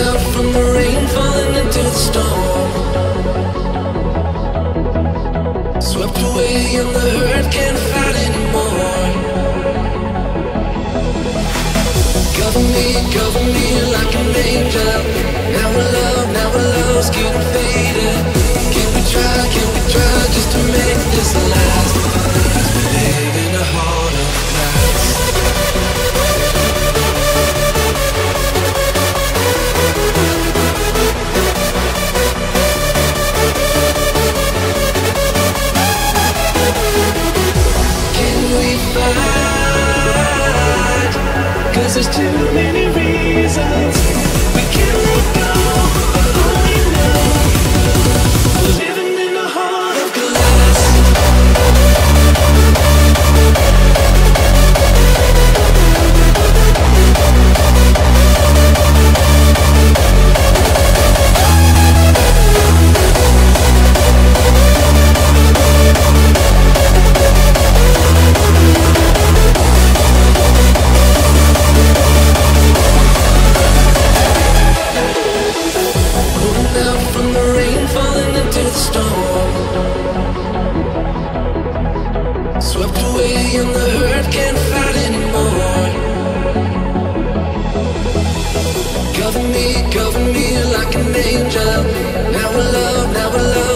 out from the rain, falling into the storm. Swept away and the hurt can't fight anymore. Cover me, cover me Cause there's too many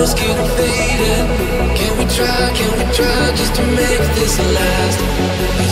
love's getting faded. Can we try, can we try just to make this last?